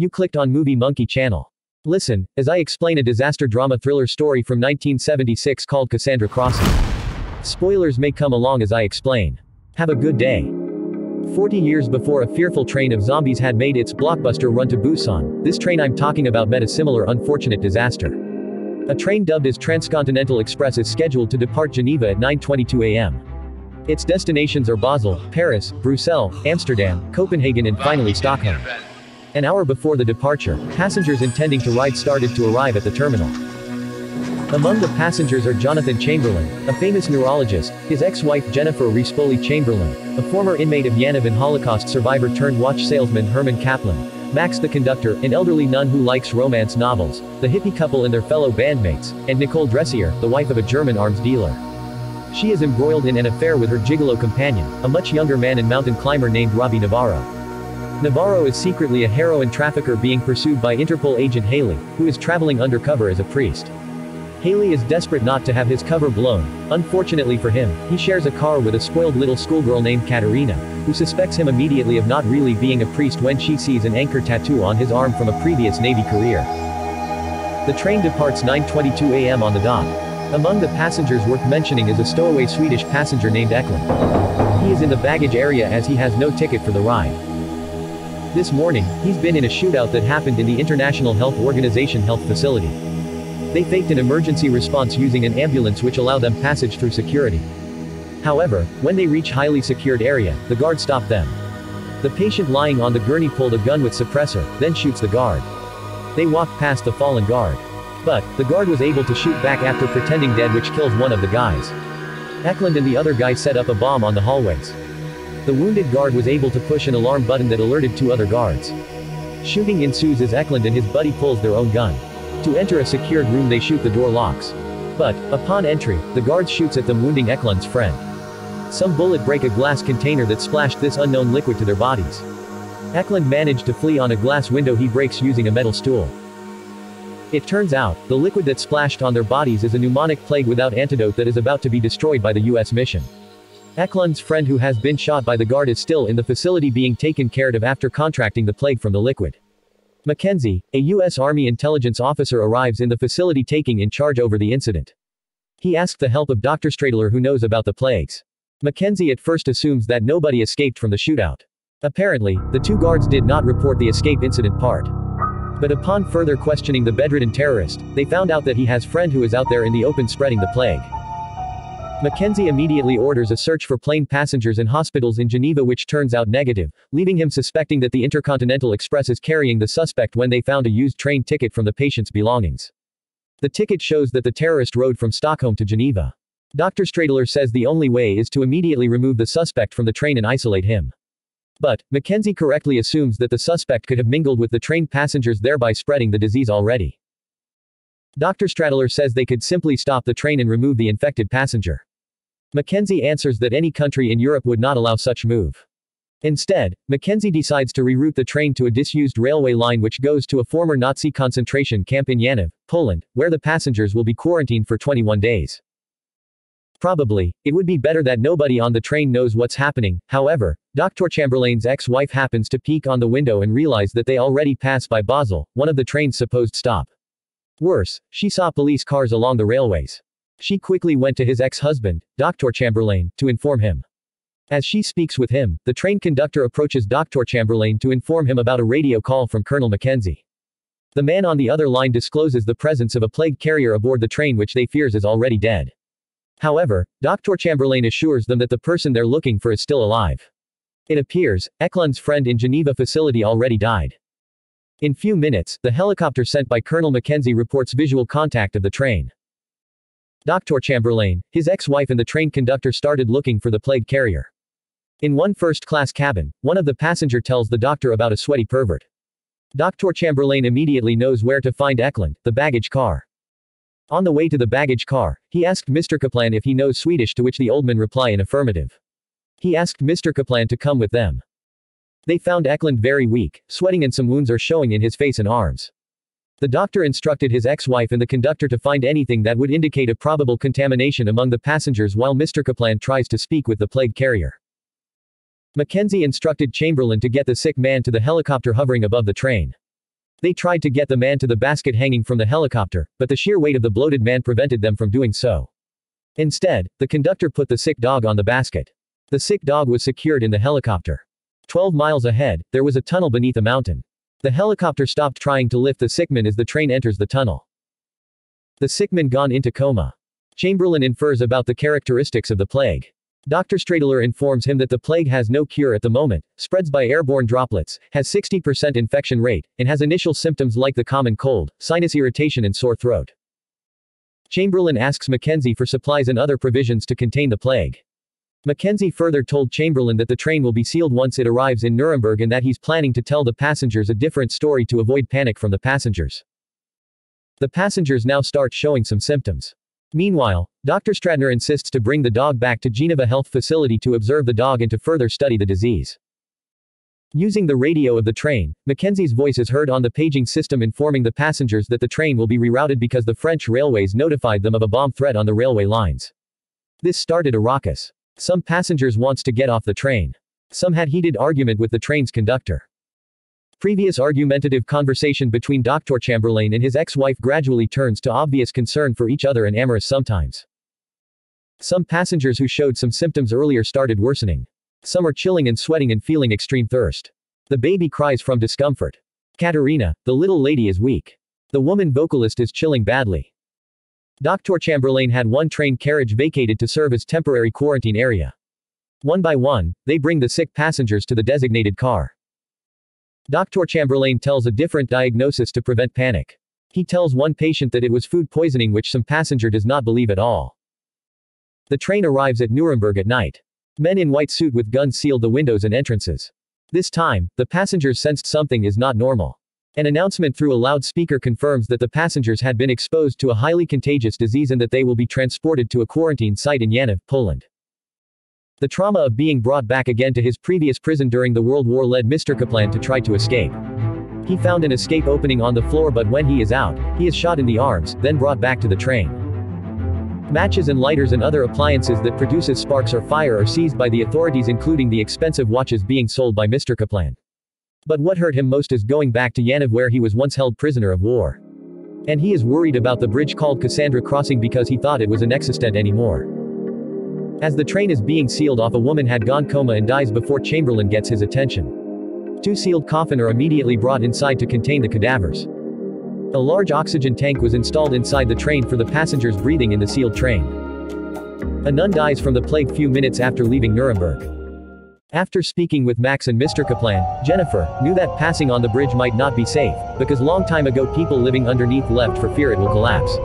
You clicked on Movie Monkey channel. Listen, as I explain a disaster drama thriller story from 1976 called Cassandra Crossing. Spoilers may come along as I explain. Have a good day. 40 years before a fearful train of zombies had made its blockbuster run to Busan, this train I'm talking about met a similar unfortunate disaster. A train dubbed as Transcontinental Express is scheduled to depart Geneva at 9.22 am. Its destinations are Basel, Paris, Brussels, Amsterdam, Copenhagen and finally Stockholm. An hour before the departure, passengers intending to ride started to arrive at the terminal. Among the passengers are Jonathan Chamberlain, a famous neurologist, his ex-wife Jennifer Rispoli Chamberlain, a former inmate of Yanovan Holocaust survivor turned watch salesman Herman Kaplan, Max the conductor, an elderly nun who likes romance novels, the hippie couple and their fellow bandmates, and Nicole Dressler, the wife of a German arms dealer. She is embroiled in an affair with her gigolo companion, a much younger man and mountain climber named Robbie Navarro. Navarro is secretly a heroin trafficker being pursued by Interpol agent Haley, who is traveling undercover as a priest. Haley is desperate not to have his cover blown. Unfortunately for him, he shares a car with a spoiled little schoolgirl named Katerina, who suspects him immediately of not really being a priest when she sees an anchor tattoo on his arm from a previous Navy career. The train departs 9.22 am on the dock. Among the passengers worth mentioning is a stowaway Swedish passenger named Eklund. He is in the baggage area as he has no ticket for the ride. This morning, he's been in a shootout that happened in the International Health Organization health facility. They faked an emergency response using an ambulance which allowed them passage through security. However, when they reach highly secured area, the guard stopped them. The patient lying on the gurney pulled a gun with suppressor, then shoots the guard. They walk past the fallen guard. But, the guard was able to shoot back after pretending dead which kills one of the guys. Eklund and the other guy set up a bomb on the hallways. The wounded guard was able to push an alarm button that alerted two other guards. Shooting ensues as Eklund and his buddy pulls their own gun. To enter a secured room they shoot the door locks. But, upon entry, the guard shoots at them wounding Eklund's friend. Some bullet break a glass container that splashed this unknown liquid to their bodies. Eklund managed to flee on a glass window he breaks using a metal stool. It turns out, the liquid that splashed on their bodies is a pneumonic plague without antidote that is about to be destroyed by the US mission. Eklund's friend who has been shot by the guard is still in the facility being taken care of after contracting the plague from the liquid. Mackenzie, a U.S. Army intelligence officer arrives in the facility taking in charge over the incident. He asked the help of Dr. Stradner who knows about the plagues. Mackenzie at first assumes that nobody escaped from the shootout. Apparently, the two guards did not report the escape incident part. But upon further questioning the bedridden terrorist, they found out that he has friend who is out there in the open spreading the plague. Mackenzie immediately orders a search for plane passengers in hospitals in Geneva which turns out negative, leaving him suspecting that the Intercontinental Express is carrying the suspect when they found a used train ticket from the patient's belongings. The ticket shows that the terrorist rode from Stockholm to Geneva. Dr. Stradner says the only way is to immediately remove the suspect from the train and isolate him. But, Mackenzie correctly assumes that the suspect could have mingled with the train passengers thereby spreading the disease already. Dr. Stradner says they could simply stop the train and remove the infected passenger. Mackenzie answers that any country in Europe would not allow such move. Instead, Mackenzie decides to reroute the train to a disused railway line which goes to a former Nazi concentration camp in Janov, Poland, where the passengers will be quarantined for 21 days. Probably, it would be better that nobody on the train knows what's happening, however, Dr. Chamberlain's ex-wife happens to peek on the window and realize that they already pass by Basel, one of the train's supposed stop. Worse, she saw police cars along the railways. She quickly went to his ex-husband, Dr. Chamberlain, to inform him. As she speaks with him, the train conductor approaches Dr. Chamberlain to inform him about a radio call from Colonel Mackenzie. The man on the other line discloses the presence of a plague carrier aboard the train which they fears is already dead. However, Dr. Chamberlain assures them that the person they're looking for is still alive. It appears, Eklund's friend in Geneva facility already died. In few minutes, the helicopter sent by Colonel Mackenzie reports visual contact of the train. Dr. Chamberlain, his ex-wife and the train conductor started looking for the plague carrier. In one first-class cabin, one of the passenger tells the doctor about a sweaty pervert. Dr. Chamberlain immediately knows where to find Eklund, the baggage car. On the way to the baggage car, he asked Mr. Kaplan if he knows Swedish to which the old man reply in affirmative. He asked Mr. Kaplan to come with them. They found Eklund very weak, sweating and some wounds are showing in his face and arms. The doctor instructed his ex-wife and the conductor to find anything that would indicate a probable contamination among the passengers while Mr. Kaplan tries to speak with the plague carrier. Mackenzie instructed Chamberlain to get the sick man to the helicopter hovering above the train. They tried to get the man to the basket hanging from the helicopter, but the sheer weight of the bloated man prevented them from doing so. Instead, the conductor put the sick dog on the basket. The sick dog was secured in the helicopter. 12 miles ahead, there was a tunnel beneath a mountain. The helicopter stopped trying to lift the sick man as the train enters the tunnel. The sick man gone into coma. Chamberlain infers about the characteristics of the plague. Dr. Stradner informs him that the plague has no cure at the moment, spreads by airborne droplets, has 60% infection rate, and has initial symptoms like the common cold, sinus irritation and sore throat. Chamberlain asks Mackenzie for supplies and other provisions to contain the plague. Mackenzie further told Chamberlain that the train will be sealed once it arrives in Nuremberg and that he's planning to tell the passengers a different story to avoid panic from the passengers. The passengers now start showing some symptoms. Meanwhile, Dr. Stradner insists to bring the dog back to Geneva Health Facility to observe the dog and to further study the disease. Using the radio of the train, Mackenzie's voice is heard on the paging system informing the passengers that the train will be rerouted because the French railways notified them of a bomb threat on the railway lines. This started a ruckus. Some passengers wants to get off the train. Some had heated argument with the train's conductor. Previous argumentative conversation between Dr. Chamberlain and his ex-wife gradually turns to obvious concern for each other and amorous sometimes. Some passengers who showed some symptoms earlier started worsening. Some are chilling and sweating and feeling extreme thirst. The baby cries from discomfort. Katerina, the little lady is weak. The woman vocalist is chilling badly. Dr. Chamberlain had one train carriage vacated to serve as temporary quarantine area. One by one, they bring the sick passengers to the designated car. Dr. Chamberlain tells a different diagnosis to prevent panic. He tells one patient that it was food poisoning which some passenger does not believe at all. The train arrives at Nuremberg at night. Men in white suit with guns sealed the windows and entrances. This time, the passengers sensed something is not normal. An announcement through a loudspeaker confirms that the passengers had been exposed to a highly contagious disease and that they will be transported to a quarantine site in Janov, Poland. The trauma of being brought back again to his previous prison during the World War led Mr. Kaplan to try to escape. He found an escape opening on the floor but when he is out, he is shot in the arms, then brought back to the train. Matches and lighters and other appliances that produces sparks or fire are seized by the authorities including the expensive watches being sold by Mr. Kaplan. But what hurt him most is going back to Janov where he was once held prisoner of war. And he is worried about the bridge called Cassandra Crossing because he thought it was an existent anymore. As the train is being sealed off a woman had gone coma and dies before Chamberlain gets his attention. Two sealed coffin are immediately brought inside to contain the cadavers. A large oxygen tank was installed inside the train for the passengers breathing in the sealed train. A nun dies from the plague few minutes after leaving Nuremberg. After speaking with Max and Mr. Kaplan, Jennifer knew that passing on the bridge might not be safe, because long time ago people living underneath left for fear it will collapse.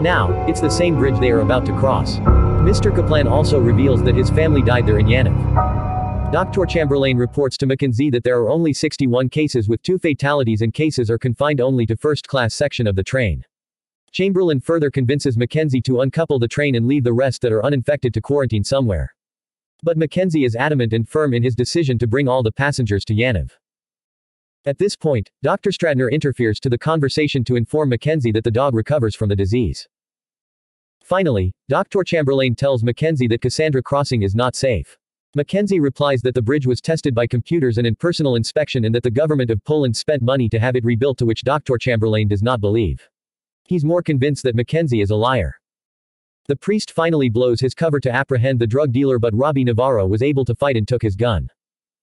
Now, it's the same bridge they are about to cross. Mr. Kaplan also reveals that his family died there in Janov. Dr. Chamberlain reports to Mackenzie that there are only 61 cases with two fatalities and cases are confined only to first-class section of the train. Chamberlain further convinces Mackenzie to uncouple the train and leave the rest that are uninfected to quarantine somewhere. But Mackenzie is adamant and firm in his decision to bring all the passengers to Janov. At this point, Dr. Stradner interferes to the conversation to inform Mackenzie that the dog recovers from the disease. Finally, Dr. Chamberlain tells Mackenzie that Cassandra Crossing is not safe. Mackenzie replies that the bridge was tested by computers and in personal inspection and that the government of Poland spent money to have it rebuilt to which Dr. Chamberlain does not believe. He's more convinced that Mackenzie is a liar. The priest finally blows his cover to apprehend the drug dealer but Robbie Navarro was able to fight and took his gun.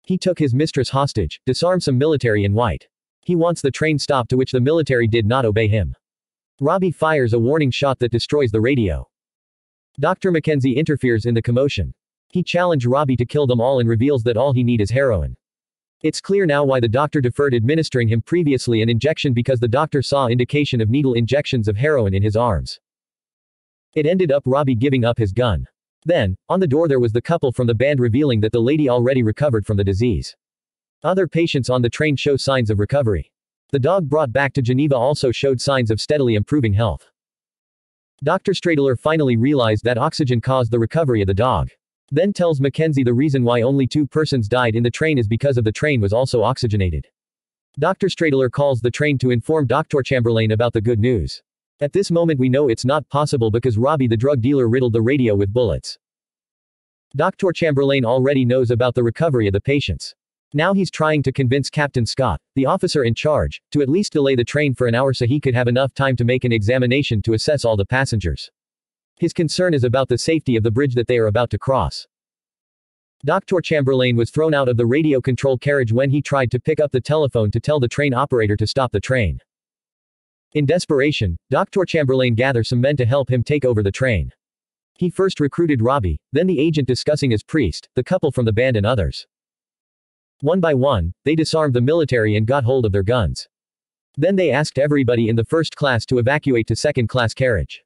He took his mistress hostage, disarmed some military in white. He wants the train stopped to which the military did not obey him. Robbie fires a warning shot that destroys the radio. Dr. Mackenzie interferes in the commotion. He challenged Robbie to kill them all and reveals that all he need is heroin. It's clear now why the doctor deferred administering him previously an injection because the doctor saw indication of needle injections of heroin in his arms. It ended up Robbie giving up his gun. Then, on the door there was the couple from the band revealing that the lady already recovered from the disease. Other patients on the train show signs of recovery. The dog brought back to Geneva also showed signs of steadily improving health. Dr. Stradner finally realized that oxygen caused the recovery of the dog. Then tells Mackenzie the reason why only two persons died in the train is because of the train was also oxygenated. Dr. Stradner calls the train to inform Dr. Chamberlain about the good news. At this moment we know it's not possible because Robbie the drug dealer riddled the radio with bullets. Dr. Chamberlain already knows about the recovery of the patients. Now he's trying to convince Captain Scott, the officer in charge, to at least delay the train for an hour so he could have enough time to make an examination to assess all the passengers. His concern is about the safety of the bridge that they are about to cross. Dr. Chamberlain was thrown out of the radio control carriage when he tried to pick up the telephone to tell the train operator to stop the train. In desperation, Dr. Chamberlain gathers some men to help him take over the train. He first recruited Robbie, then the agent discussing as priest, the couple from the band and others. One by one, they disarmed the military and got hold of their guns. Then they asked everybody in the first class to evacuate to second class carriage.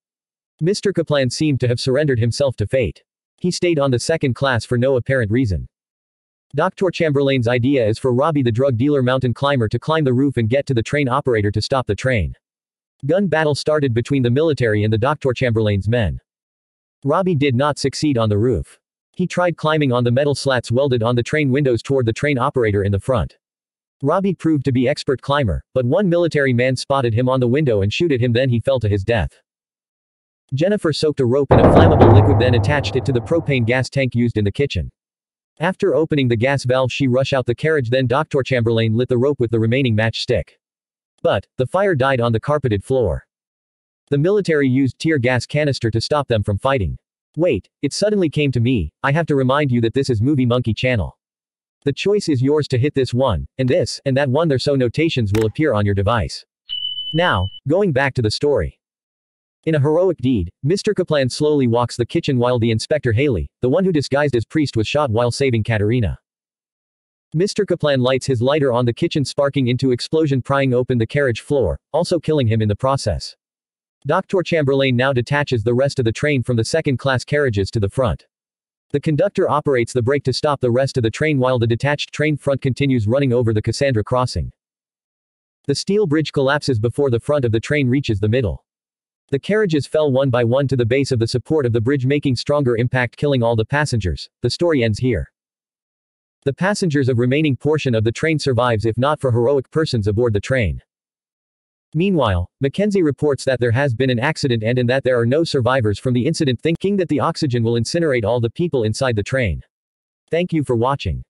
Mr. Kaplan seemed to have surrendered himself to fate. He stayed on the second class for no apparent reason. Dr. Chamberlain's idea is for Robbie the drug dealer mountain climber to climb the roof and get to the train operator to stop the train. Gun battle started between the military and the Dr. Chamberlain's men. Robbie did not succeed on the roof. He tried climbing on the metal slats welded on the train windows toward the train operator in the front. Robbie proved to be expert climber, but one military man spotted him on the window and shoot at him then he fell to his death. Jennifer soaked a rope in a flammable liquid then attached it to the propane gas tank used in the kitchen. After opening the gas valve she rushed out the carriage then Dr. Chamberlain lit the rope with the remaining matchstick. But, the fire died on the carpeted floor. The military used tear gas canister to stop them from fighting. Wait, it suddenly came to me, I have to remind you that this is Movie Monkey channel. The choice is yours to hit this one, and this, and that one there so notations will appear on your device. Now, going back to the story. In a heroic deed, Mr. Kaplan slowly walks the kitchen while the Inspector Haley, the one who disguised as priest was shot while saving Katerina. Mr. Kaplan lights his lighter on the kitchen sparking into explosion prying open the carriage floor, also killing him in the process. Dr. Chamberlain now detaches the rest of the train from the second-class carriages to the front. The conductor operates the brake to stop the rest of the train while the detached train front continues running over the Cassandra crossing. The steel bridge collapses before the front of the train reaches the middle. The carriages fell one by one to the base of the support of the bridge making stronger impact killing all the passengers. The story ends here. The passengers of remaining portion of the train survives if not for heroic persons aboard the train. Meanwhile, Mackenzie reports that there has been an accident and in that there are no survivors from the incident thinking that the oxygen will incinerate all the people inside the train. Thank you for watching.